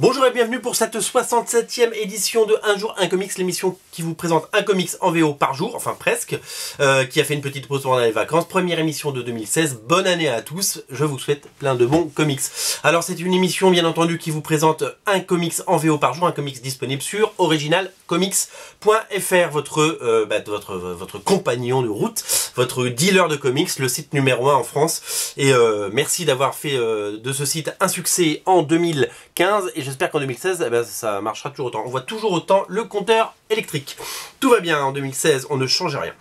Bonjour et bienvenue pour cette 67e édition de Un jour un comics, l'émission qui vous présente un comics en VO par jour, enfin presque, euh, qui a fait une petite pause pendant les vacances. Première émission de 2016, bonne année à tous, je vous souhaite plein de bons comics. Alors c'est une émission bien entendu qui vous présente un comics en VO par jour, un comics disponible sur originalcomics.fr, votre, euh, bah, votre, votre compagnon de route, votre dealer de comics, le site numéro 1 en France. Et euh, merci d'avoir fait de ce site un succès en 2015 et j'espère qu'en 2016, eh ben, ça marchera toujours autant. On voit toujours autant le compteur électrique. Tout va bien en 2016, on ne change rien.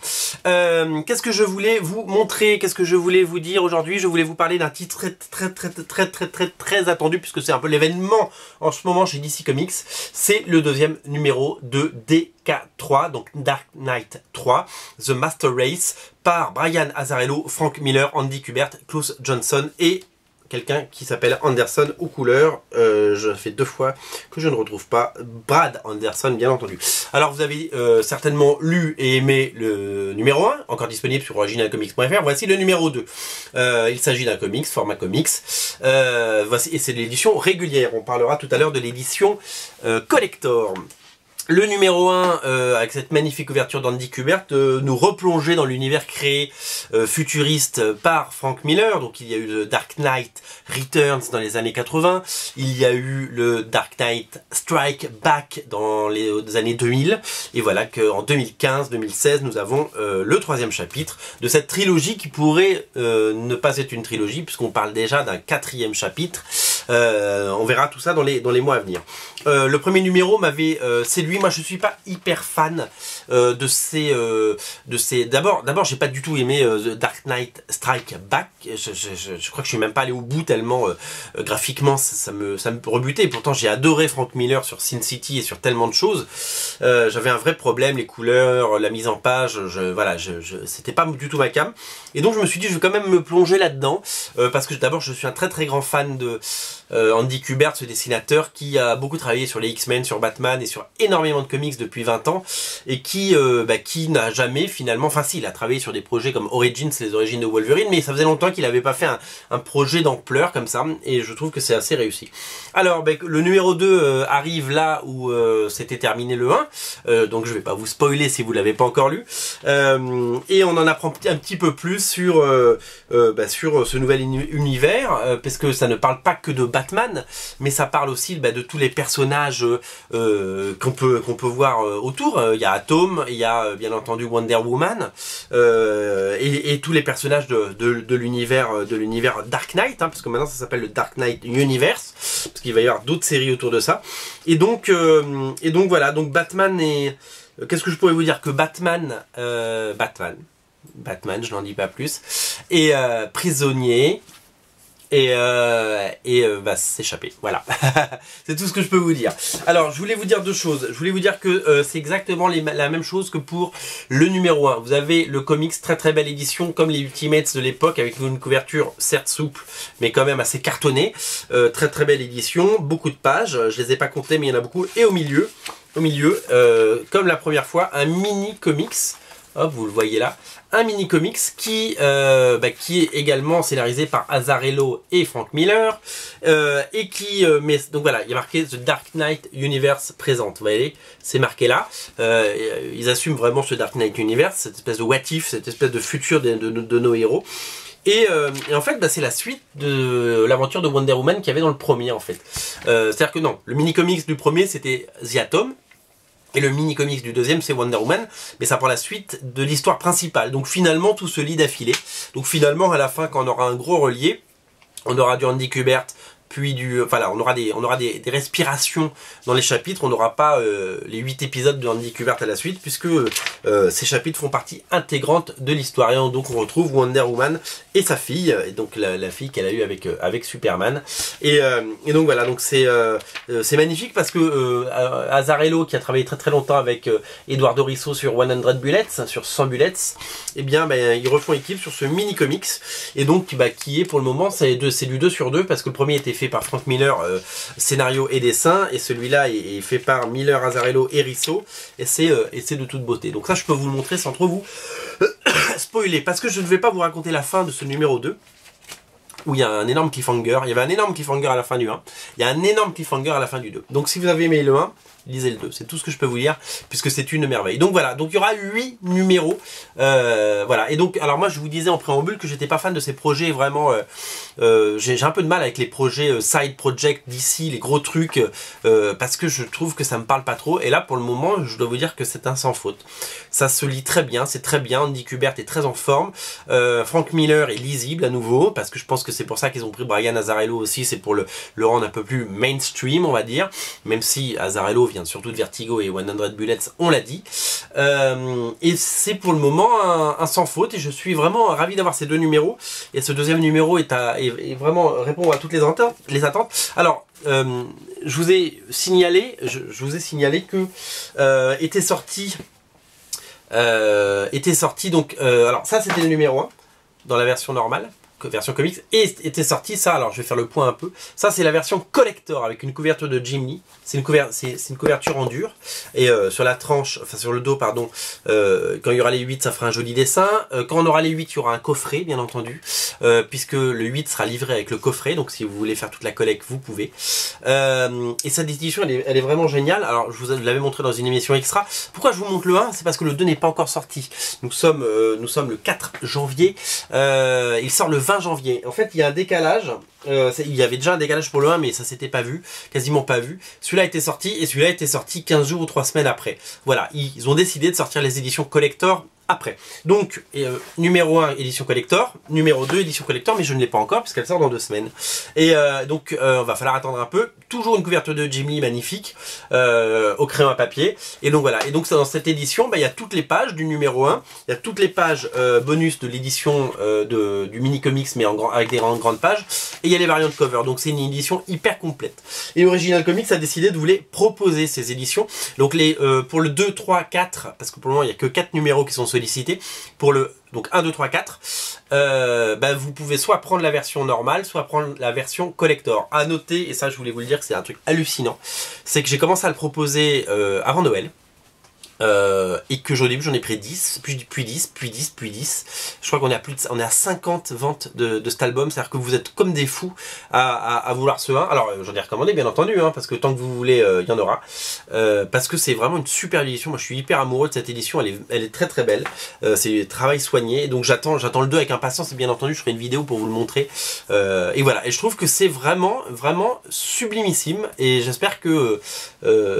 Euh, qu'est-ce que je voulais vous montrer? Qu'est-ce que je voulais vous dire aujourd'hui? Je voulais vous parler d'un titre très très très très très très très attendu puisque c'est un peu l'événement en ce moment chez DC Comics. C'est le deuxième numéro de DK3, donc Dark Knight 3, The Master Race, par Brian Azzarello, Frank Miller, Andy Kubert, Klaus Johnson et quelqu'un qui s'appelle Anderson aux couleurs. Euh, je fais deux fois que je ne retrouve pas Brad Anderson, bien entendu. Alors vous avez euh, certainement lu et aimé le numéro 1, encore disponible sur originalcomics.fr. Voici le numéro 2. Euh, il s'agit d'un comics, format comics. voici, et c'est l'édition régulière. On parlera tout à l'heure de l'édition collector. Le numéro 1, euh, avec cette magnifique ouverture d'Andy Kubert, euh, nous replonger dans l'univers créé euh, futuriste par Frank Miller. Donc il y a eu le Dark Knight Returns dans les années 80, il y a eu le Dark Knight Strike Back dans les, années 2000, et voilà qu'en 2015-2016, nous avons le troisième chapitre de cette trilogie qui pourrait ne pas être une trilogie, puisqu'on parle déjà d'un quatrième chapitre. On verra tout ça dans les, dans les mois à venir. le premier numéro m'avait séduit. Moi je suis pas hyper fan euh, de ces euh, de ces d'abord j'ai pas du tout aimé euh, The Dark Knight Strike Back. Je, crois que je suis même pas allé au bout tellement graphiquement ça, me ça me rebutait. Et pourtant j'ai adoré Frank Miller sur Sin City et sur tellement de choses. J'avais un vrai problème les couleurs la mise en page je, voilà je, c'était pas du tout ma cam. Et donc je me suis dit je vais quand même me plonger là dedans parce que d'abord je suis un très très grand fan de Andy Kubert ce dessinateur qui a beaucoup travaillé sur les X-Men sur Batman et sur énormément de comics depuis 20 ans et qui, euh, bah, qui n'a jamais finalement, enfin si, il a travaillé sur des projets comme Origins, les origines de Wolverine, mais ça faisait longtemps qu'il n'avait pas fait un, projet d'ampleur comme ça et je trouve que c'est assez réussi. Alors bah, le numéro 2 euh, arrive là où euh, c'était terminé le 1, donc je vais pas vous spoiler si vous l'avez pas encore lu, et on en apprend un petit peu plus sur, bah, sur ce nouvel univers, parce que ça ne parle pas que de Batman, mais ça parle aussi de tous les personnages qu'on peut qu'on peut voir euh, autour. Euh, il y a Atom, il y a euh, bien entendu Wonder Woman et, tous les personnages de, l'univers de l'univers Dark Knight, hein, parce que maintenant ça s'appelle le Dark Knight Universe, parce qu'il va y avoir d'autres séries autour de ça. Et donc et donc voilà, donc Batman et qu'est-ce que je pourrais vous dire? Que Batman Batman Batman, je n'en dis pas plus, et prisonnier, et, euh, et euh, s'échapper. Voilà, c'est tout ce que je peux vous dire. Alors, je voulais vous dire deux choses. Je voulais vous dire que euh, c'est exactement la même chose que pour le numéro 1. Vous avez le comics, très très belle édition, comme les Ultimates de l'époque, avec une couverture certes souple, mais quand même assez cartonnée. Euh, très très belle édition, beaucoup de pages. Je les ai pas comptées, mais il y en a beaucoup. Et au milieu, au milieu, comme la première fois, un mini comics Hop, vous le voyez là. Un mini comics qui, euh, bah, qui est également scénarisé par Azarello et Frank Miller. Euh, et qui, euh, mais, donc voilà, il y a marqué The Dark Knight Universe présente. Vous voyez, c'est marqué là. ils assument vraiment ce Dark Knight Universe, cette espèce de what if, cette espèce de futur de, nos héros. Et, en fait, bah, c'est la suite de l'aventure de Wonder Woman qu'il y avait dans le premier, en fait. C'est-à-dire que non, le mini-comics du premier, c'était The Atom, et le mini-comics du deuxième, c'est Wonder Woman, mais ça prend la suite de l'histoire principale. Donc finalement, tout se lit d'affilée. Donc finalement, à la fin, quand on aura un gros relié, on aura du Andy Kubert, puis du, enfin là, on aura des, on aura des, respirations dans les chapitres. On n'aura pas euh, les 8 épisodes de Andy Kubert à la suite, puisque euh, ces chapitres font partie intégrante de l'histoire. Et donc on retrouve Wonder Woman et sa fille, et donc la, fille qu'elle a eue avec euh, avec Superman. Et, donc voilà, donc c'est c'est magnifique parce que Azarello, qui a travaillé très très longtemps avec Eduardo Risso sur 100 Bullets, sur 100 Bullets, et eh bien ben, ils refont équipe sur ce mini comics, et donc bah, qui est pour le moment c'est du 2 sur 2 parce que le premier était fait par Frank Miller, euh, scénario et dessin, et celui-là est, fait par Miller, Azarello et Risso, et c'est euh, de toute beauté. Donc ça, je peux vous le montrer sans trop vous spoiler, parce que je ne vais pas vous raconter la fin de ce numéro 2, où il y a un énorme cliffhanger. Il y avait un énorme cliffhanger à la fin du 1. Il y a un énorme cliffhanger à la fin du 2. Donc si vous avez aimé le 1, lisez le 2. C'est tout ce que je peux vous dire, puisque c'est une merveille. Donc voilà, donc il y aura 8 numéros. Euh, voilà, et donc, alors moi je vous disais en préambule que j'étais pas fan de ces projets vraiment... Euh, euh, j'ai un peu de mal avec les projets side project d'ici, les gros trucs, parce que je trouve que ça me parle pas trop. Et là, pour le moment, je dois vous dire que c'est un sans faute. Ça se lit très bien, c'est très bien. Andy Kubert est très en forme. Frank Miller est lisible à nouveau, parce que je pense que c'est pour ça qu'ils ont pris Brian Azarello aussi, c'est pour le, le rendre un peu plus mainstream, on va dire, même si Azarello vient surtout de Vertigo et 100 Bullets, on l'a dit. Euh, et c'est pour le moment un, sans faute et je suis vraiment ravi d'avoir ces deux numéros. Et ce deuxième numéro est, à, vraiment répond à toutes les attentes. Les attentes. Alors, euh, je vous ai signalé, je, vous ai signalé que euh, était sorti, était sorti donc, alors ça c'était le numéro 1 dans la version normale version comics et était sorti ça alors je vais faire le point un peu. Ça c'est la version collector avec une couverture de Jim c'est une, c'est une couverture en dur. Et euh, sur la tranche enfin sur le dos pardon euh, quand il y aura les 8 ça fera un joli dessin. Euh, quand on aura les 8 il y aura un coffret bien entendu. Puisque le 8 sera livré avec le coffret. Donc si vous voulez faire toute la collecte vous pouvez. Et cette édition elle est, elle est, vraiment géniale. Alors je vous l'avais montré dans une émission extra. Pourquoi je vous montre le 1 c'est parce que le 2 n'est pas encore sorti. Nous sommes nous sommes le 4 janvier. Il sort le 20 janvier. En fait, il y a un décalage. Euh, il y avait déjà un décalage pour le 1, mais ça s'était pas vu, quasiment pas vu. Celui-là était sorti et celui-là était sorti 15 jours ou 3 semaines après. Voilà, ils ont décidé de sortir les éditions collector après. Donc, euh, numéro 1, édition collector. Numéro 2, édition collector, mais je ne l'ai pas encore puisqu'elle sort dans deux semaines. Et euh, donc, euh, va falloir attendre un peu. Toujours une couverture de Jimmy magnifique, euh, au crayon à papier. Et donc voilà. Et donc dans cette édition, bah, il y a toutes les pages du numéro 1. Il y a toutes les pages bonus de l'édition du mini comics, mais avec des grandes, pages. Et il y a les variantes cover. Donc c'est une édition hyper complète. Et Original Comics a décidé de vous les proposer ces éditions. Donc pour le 2, 3, 4, parce que pour le moment il n'y a que 4 numéros qui sont sollicité. Pour le donc 1, 2, 3, 4, vous pouvez soit prendre la version normale, soit prendre la version collector. À noter, et ça je voulais vous le dire, c'est un truc hallucinant, c'est que j'ai commencé à le proposer euh, avant Noël. Euh, et que au début j'en ai pris 10, puis, puis 10, puis 10, puis 10. Je crois qu'on est à est à 50 ventes de, cet album, c'est-à-dire que vous êtes comme des fous à, vouloir ce 1. Alors j'en ai recommandé bien entendu, hein, parce que tant que vous voulez, euh, il y en aura. Euh, parce que c'est vraiment une super édition, moi je suis hyper amoureux de cette édition, elle est, très très belle. Euh, c'est travail soigné, donc j'attends j'attends le 2 avec impatience et bien entendu je ferai une vidéo pour vous le montrer. Euh, et voilà, et je trouve que c'est vraiment, vraiment sublimissime et j'espère que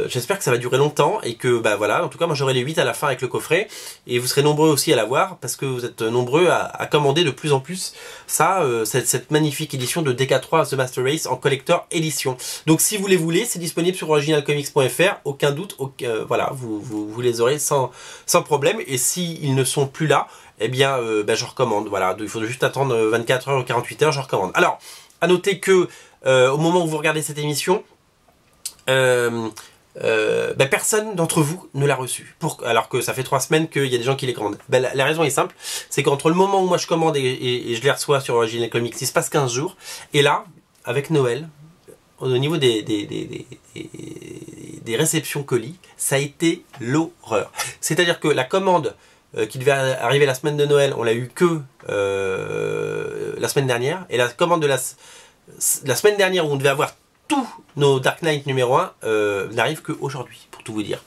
j'espère que ça va durer longtemps et que bah voilà, en tout cas moi j'aurai les 8 à la fin avec le coffret. Et vous serez nombreux aussi à l'avoir parce que vous êtes nombreux à, commander de plus en plus ça, euh, cette, magnifique édition de DK3 The Master Race en collector édition. Donc si vous les voulez, c'est disponible sur originalcomics.fr, aucun doute, euh, voilà, vous, les aurez sans, sans problème. Et s'ils ils ne sont plus là, eh bien, euh, ben, je recommande. Voilà, il faut juste attendre 24 heures ou 48 heures, je recommande. Alors, à noter que au moment où vous regardez cette émission, ben, personne d'entre vous ne l'a reçu. Alors que ça fait trois semaines qu'il y a des gens qui les commandent. Ben, la, raison est simple, c'est qu'entre le moment où moi je commande et, je les reçois sur Original Comics, il se passe 15 jours. Et là, avec Noël, au niveau des, réceptions colis, ça a été l'horreur. C'est-à-dire que la commande euh, qui devait arriver la semaine de Noël, on l'a eu que euh, la semaine dernière. Et la commande de la semaine dernière où on devait avoir tous nos Dark Knight numéro 1 euh, n'arrivent qu'aujourd'hui, pour tout vous dire.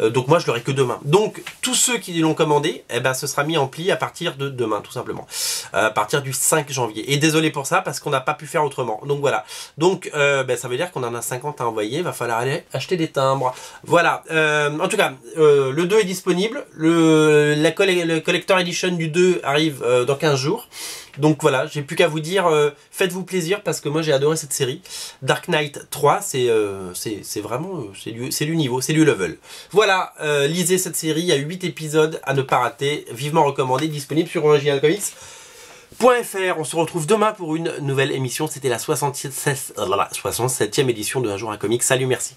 Euh, donc moi, je l'aurai que demain. Donc, tous ceux qui l'ont commandé, eh ben, ce sera mis en pli à partir de demain, tout simplement. Euh, à partir du 5 janvier. Et désolé pour ça, parce qu'on n'a pas pu faire autrement. Donc voilà. Donc, ben, ça veut dire qu'on en a 50 à envoyer. Va falloir aller acheter des timbres. Voilà. en tout cas, le 2 est disponible. Le Collector Edition du 2 arrive dans 15 jours. Donc voilà, j'ai plus qu'à vous dire, euh, faites-vous plaisir parce que moi j'ai adoré cette série. Dark Knight 3, euh, c'est c'est vraiment, euh, c'est du, du niveau, c'est du level. Voilà, lisez cette série, il y a 8 épisodes à ne pas rater, vivement recommandé, disponible sur originalcomics.fr. On se retrouve demain pour une nouvelle émission, c'était la 67, 67e édition de Un jour un comics. Salut, merci.